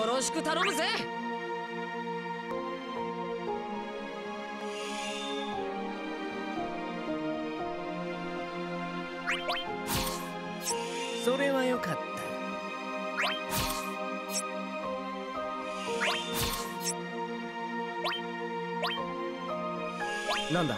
よろしく頼むぜ。それはよかった。なんだ？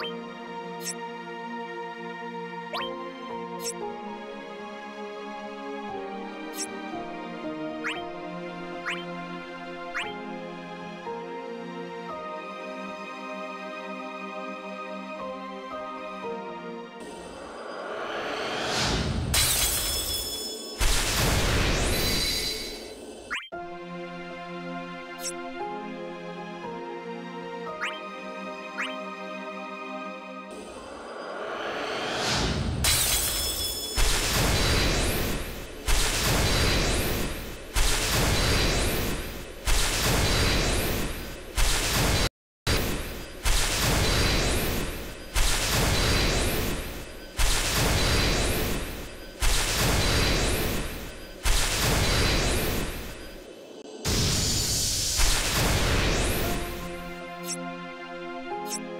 you Podcast.